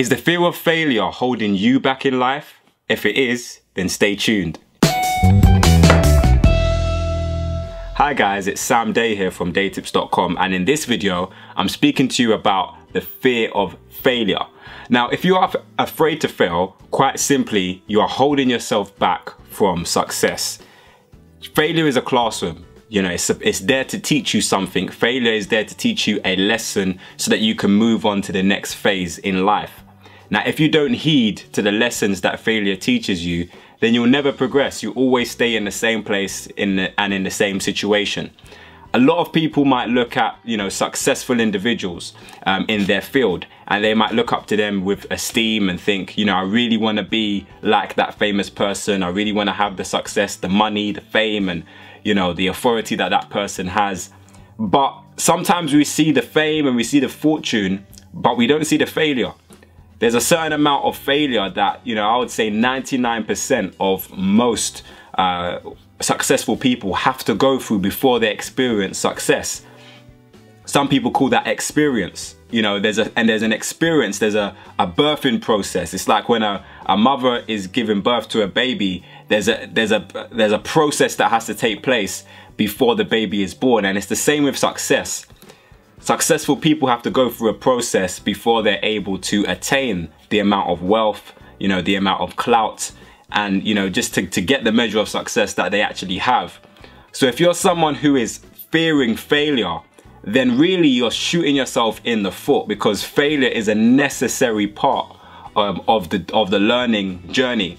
Is the fear of failure holding you back in life? If it is, then stay tuned. Hi guys, it's Sam Dey here from deytips.com and in this video, I'm speaking to you about the fear of failure. Now, if you are afraid to fail, quite simply, you are holding yourself back from success. Failure is a classroom. You know, it's, it's there to teach you something. Failure is there to teach you a lesson so that you can move on to the next phase in life. Now, if you don't heed to the lessons that failure teaches you, then you'll never progress. You always stay in the same place in the, and in the same situation. A lot of people might look at you know successful individuals um, in their field and they might look up to them with esteem and think you know I really want to be like that famous person. I really want to have the success the money the fame and you know the authority that that person has. But sometimes we see the fame and we see the fortune but we don't see the failure there's a certain amount of failure that you know I would say 99% of most uh, successful people have to go through before they experience success. Some people call that experience. You know, there's a and there's an experience, there's a, a birthing process. It's like when a, a mother is giving birth to a baby, there's a there's a there's a process that has to take place before the baby is born. And it's the same with success. Successful people have to go through a process before they're able to attain the amount of wealth, you know, the amount of clout, and you know just to, to get the measure of success that they actually have. So if you're someone who is fearing failure then really you're shooting yourself in the foot because failure is a necessary part um, of the of the learning journey.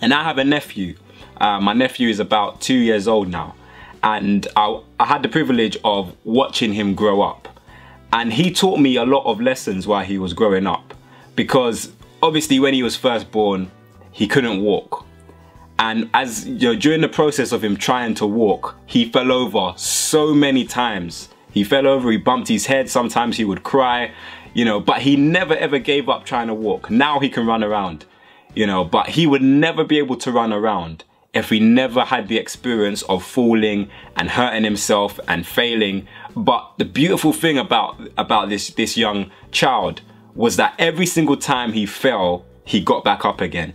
And I have a nephew. Uh, my nephew is about two years old now and I, I had the privilege of watching him grow up and he taught me a lot of lessons while he was growing up because obviously when he was first born he couldn't walk. And as you know, during the process of him trying to walk, he fell over so many times. He fell over, he bumped his head, sometimes he would cry, you know, but he never ever gave up trying to walk. Now he can run around, you know, but he would never be able to run around if he never had the experience of falling and hurting himself and failing. But the beautiful thing about, about this, this young child was that every single time he fell, he got back up again.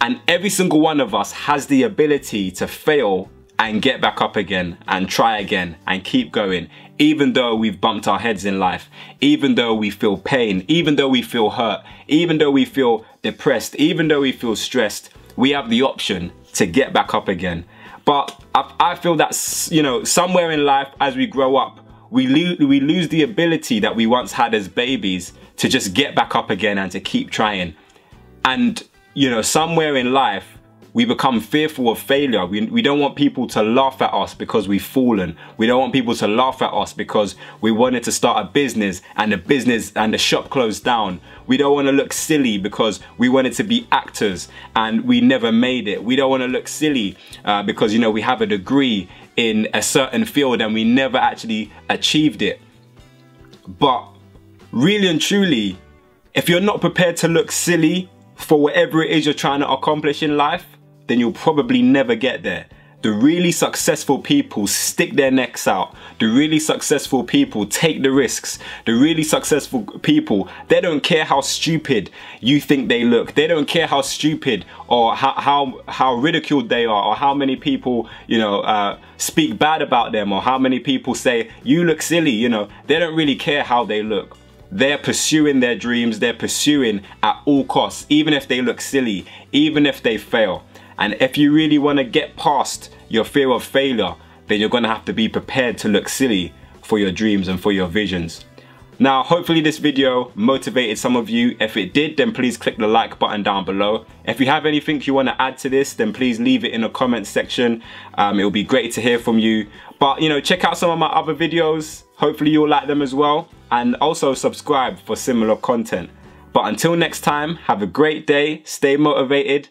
And every single one of us has the ability to fail and get back up again and try again and keep going even though we've bumped our heads in life even though we feel pain even though we feel hurt even though we feel depressed even though we feel stressed we have the option to get back up again. But I, I feel that you know somewhere in life as we grow up we, lo we lose the ability that we once had as babies to just get back up again and to keep trying. And you know, somewhere in life, we become fearful of failure. We, we don't want people to laugh at us because we've fallen. We don't want people to laugh at us because we wanted to start a business and the business and the shop closed down. We don't want to look silly because we wanted to be actors and we never made it. We don't want to look silly uh, because, you know, we have a degree in a certain field and we never actually achieved it. But really and truly, if you're not prepared to look silly for whatever it is you're trying to accomplish in life, then you'll probably never get there. The really successful people stick their necks out. The really successful people take the risks. The really successful people, they don't care how stupid you think they look. They don't care how stupid or how, how, how ridiculed they are or how many people, you know, uh, speak bad about them or how many people say, you look silly, you know. They don't really care how they look. They're pursuing their dreams, they're pursuing at all costs, even if they look silly, even if they fail. And if you really want to get past your fear of failure, then you're going to have to be prepared to look silly for your dreams and for your visions. Now, hopefully this video motivated some of you. If it did, then please click the like button down below. If you have anything you want to add to this, then please leave it in the comments section. Um, it will be great to hear from you. But, you know, check out some of my other videos. Hopefully you'll like them as well and also subscribe for similar content. But until next time, have a great day, stay motivated,